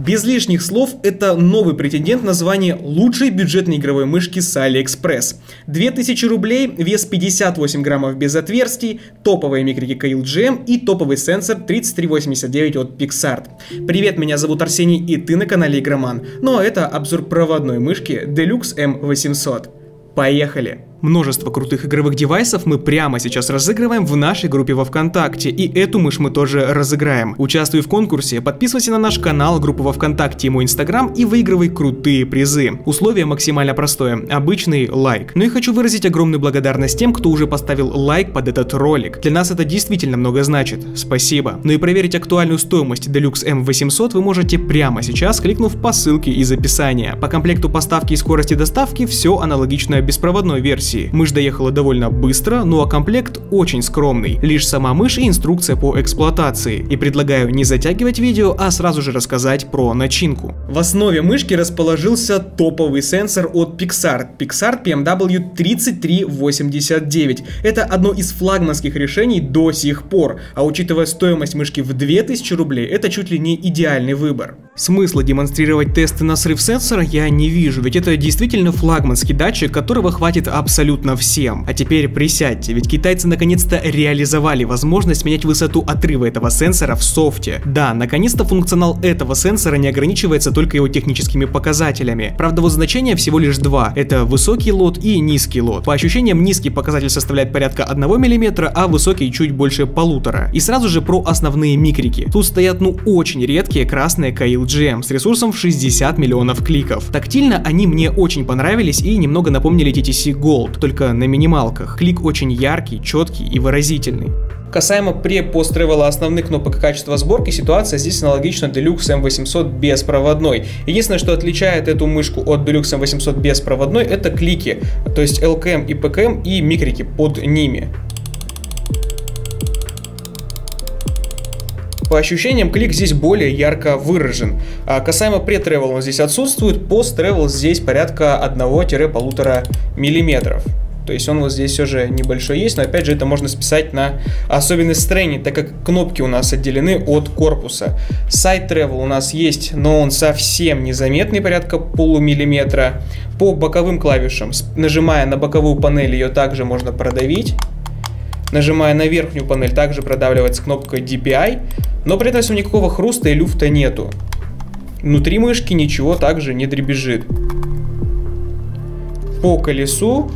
Без лишних слов, это новый претендент на звание лучшей бюджетной игровой мышки с AliExpress. 2000 рублей, вес 58 граммов без отверстий, топовые микрики KLGM и топовый сенсор 3389 от Pixart. Привет, меня зовут Арсений и ты на канале Игроман. Ну а это обзор проводной мышки Deluxe M800. Поехали! Множество крутых игровых девайсов мы прямо сейчас разыгрываем в нашей группе во Вконтакте, и эту мышь мы тоже разыграем. Участвуй в конкурсе, подписывайся на наш канал, группу во Вконтакте и мой инстаграм и выигрывай крутые призы. Условие максимально простое, обычный лайк. Ну и хочу выразить огромную благодарность тем, кто уже поставил лайк под этот ролик. Для нас это действительно много значит. Спасибо. Ну и проверить актуальную стоимость Deluxe M800 вы можете прямо сейчас, кликнув по ссылке из описания. По комплекту поставки и скорости доставки все аналогично беспроводной версии версии. Мышь доехала довольно быстро, ну а комплект очень скромный. Лишь сама мышь и инструкция по эксплуатации. И предлагаю не затягивать видео, а сразу же рассказать про начинку. В основе мышки расположился топовый сенсор от Pixar. Pixar PMW 3389. Это одно из флагманских решений до сих пор, а учитывая стоимость мышки в 2000 рублей, это чуть ли не идеальный выбор. Смысла демонстрировать тесты на срыв сенсора я не вижу, ведь это действительно флагманский датчик, которого хватит абсолютно абсолютно всем. А теперь присядьте, ведь китайцы наконец-то реализовали возможность менять высоту отрыва этого сенсора в софте. Да, наконец-то функционал этого сенсора не ограничивается только его техническими показателями. Правда, вот значения всего лишь два. Это высокий лот и низкий лот. По ощущениям, низкий показатель составляет порядка 1 мм, а высокий чуть больше полутора. И сразу же про основные микрики. Тут стоят ну очень редкие красные KLGM с ресурсом в 60 миллионов кликов. Тактильно они мне очень понравились и немного напомнили TTC Gold только на минималках. Клик очень яркий, четкий и выразительный. Касаемо пре-пост-тревела основных кнопок качества сборки, ситуация здесь аналогична Deluxe M800 беспроводной. Единственное, что отличает эту мышку от Deluxe M800 беспроводной, это клики, то есть LKM и PKM и микрики под ними. По ощущениям, клик здесь более ярко выражен. А касаемо пре-тревел он здесь отсутствует, пост-тревел здесь порядка 1-1,5 мм. То есть он вот здесь все же небольшой есть, но опять же это можно списать на особенность строения, так как кнопки у нас отделены от корпуса. Side travel у нас есть, но он совсем незаметный, порядка полумиллиметра. По боковым клавишам, нажимая на боковую панель, ее также можно продавить. Нажимая на верхнюю панель, также продавливается кнопка DPI, но при этом никакого хруста и люфта нету. Внутри мышки ничего также не дребезжит. По колесу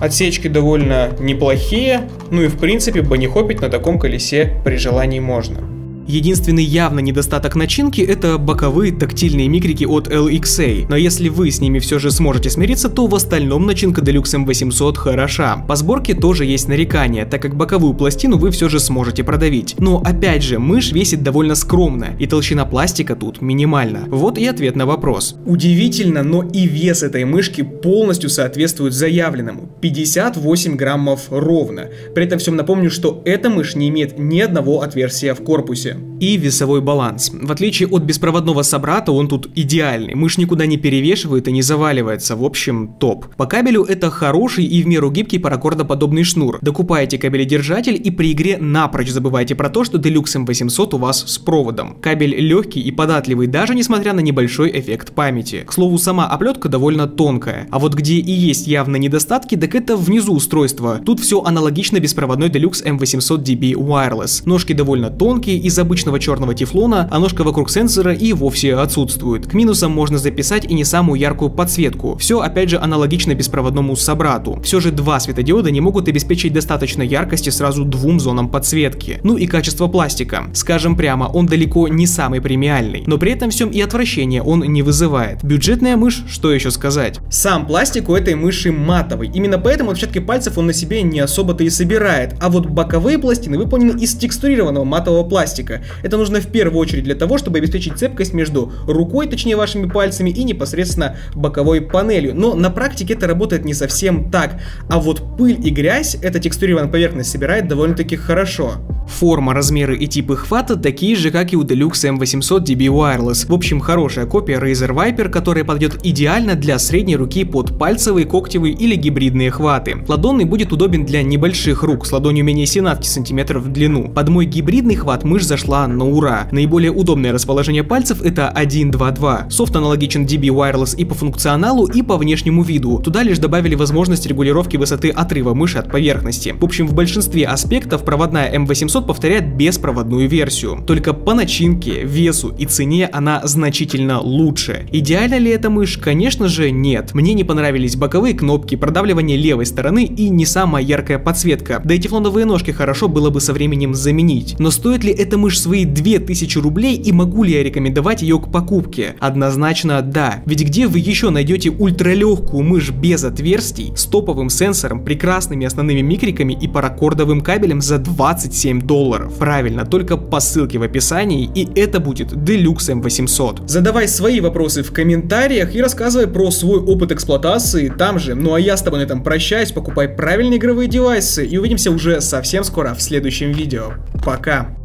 отсечки довольно неплохие, ну и в принципе банихопить на таком колесе при желании можно. Единственный явно недостаток начинки это боковые тактильные микрики от LXA, но если вы с ними все же сможете смириться, то в остальном начинка Deluxe M800 хороша. По сборке тоже есть нарекания, так как боковую пластину вы все же сможете продавить. Но опять же, мышь весит довольно скромно, и толщина пластика тут минимальна. Вот и ответ на вопрос. Удивительно, но и вес этой мышки полностью соответствует заявленному. 58 граммов ровно. При этом всем напомню, что эта мышь не имеет ни одного отверстия в корпусе tempo. И весовой баланс. В отличие от беспроводного собрата, он тут идеальный. Мышь никуда не перевешивает и не заваливается. В общем, топ. По кабелю это хороший и в меру гибкий паракордоподобный шнур. Докупаете кабеледержатель и при игре напрочь забывайте про то, что Deluxe M800 у вас с проводом. Кабель легкий и податливый, даже несмотря на небольшой эффект памяти. К слову, сама оплетка довольно тонкая. А вот где и есть явно недостатки, так это внизу устройства. Тут все аналогично беспроводной Deluxe M800DB Wireless. Ножки довольно тонкие, из-за обычного черного тефлона, а ножка вокруг сенсора и вовсе отсутствует. К минусам можно записать и не самую яркую подсветку. Все опять же аналогично беспроводному собрату. Все же два светодиода не могут обеспечить достаточно яркости сразу двум зонам подсветки. Ну и качество пластика. Скажем прямо, он далеко не самый премиальный, но при этом всем и отвращения он не вызывает. Бюджетная мышь, что еще сказать? Сам пластик у этой мыши матовый, именно поэтому отпечатки пальцев он на себе не особо-то и собирает, а вот боковые пластины выполнены из текстурированного матового пластика. Это нужно в первую очередь для того, чтобы обеспечить цепкость между рукой, точнее вашими пальцами, и непосредственно боковой панелью. Но на практике это работает не совсем так. А вот пыль и грязь эта текстурированная поверхность собирает довольно-таки хорошо. Форма, размеры и типы хвата такие же, как и у Deluxe M800 DB Wireless. В общем, хорошая копия Razer Viper, которая подойдет идеально для средней руки под пальцевые, когтевые или гибридные хваты. Ладонный будет удобен для небольших рук с ладонью менее 17 см в длину. Под мой гибридный хват мышь зашла на ура. Наиболее удобное расположение пальцев это 1-2-2. Софт аналогичен DB Wireless и по функционалу, и по внешнему виду. Туда лишь добавили возможность регулировки высоты отрыва мыши от поверхности. В общем, в большинстве аспектов проводная M800 повторяет беспроводную версию. Только по начинке, весу и цене она значительно лучше. Идеально ли эта мышь? Конечно же нет. Мне не понравились боковые кнопки, продавливание левой стороны и не самая яркая подсветка. Да и тефлоновые ножки хорошо было бы со временем заменить. Но стоит ли эта мышь свои 2000 рублей и могу ли я рекомендовать ее к покупке? Однозначно да. Ведь где вы еще найдете ультралегкую мышь без отверстий, с топовым сенсором, прекрасными основными микриками и паракордовым кабелем за 27 долларов? Долларов. Правильно, только по ссылке в описании, и это будет Deluxe M800. Задавай свои вопросы в комментариях и рассказывай про свой опыт эксплуатации там же. Ну а я с тобой на этом прощаюсь, покупай правильные игровые девайсы и увидимся уже совсем скоро в следующем видео. Пока!